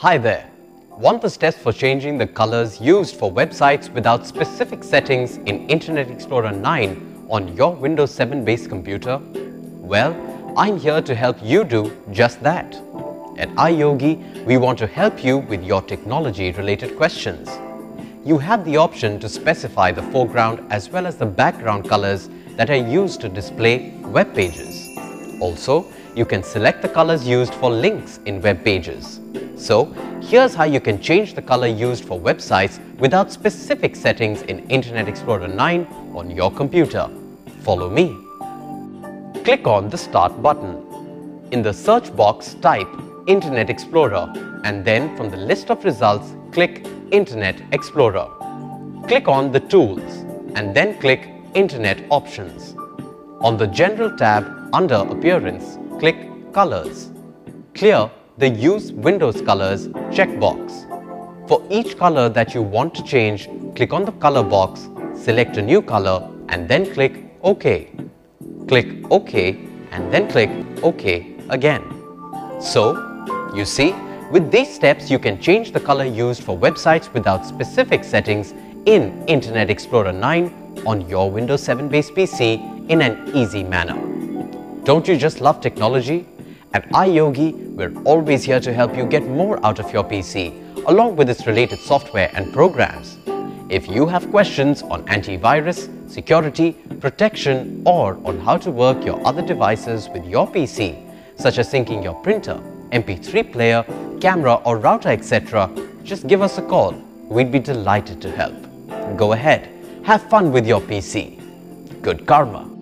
Hi there. Want the steps for changing the colors used for websites without specific settings in Internet Explorer 9 on your Windows 7 based computer? Well, I'm here to help you do just that. At iYogi, we want to help you with your technology related questions. You have the option to specify the foreground as well as the background colors that are used to display web pages. Also, you can select the colors used for links in web pages. So, here's how you can change the color used for websites without specific settings in Internet Explorer 9 on your computer. Follow me. Click on the Start button. In the search box, type Internet Explorer and then from the list of results, click Internet Explorer. Click on the Tools and then click Internet Options. On the General tab under Appearance, click Colors. Clear the Use Windows Colors checkbox. For each color that you want to change, click on the color box, select a new color and then click OK. Click OK and then click OK again. So, you see, with these steps you can change the color used for websites without specific settings in Internet Explorer 9 on your Windows 7 based PC in an easy manner. Don't you just love technology? At iYogi, we're always here to help you get more out of your PC, along with its related software and programs. If you have questions on antivirus, security, protection, or on how to work your other devices with your PC, such as syncing your printer, MP3 player, camera or router etc., just give us a call. We'd be delighted to help. Go ahead, have fun with your PC. Good karma.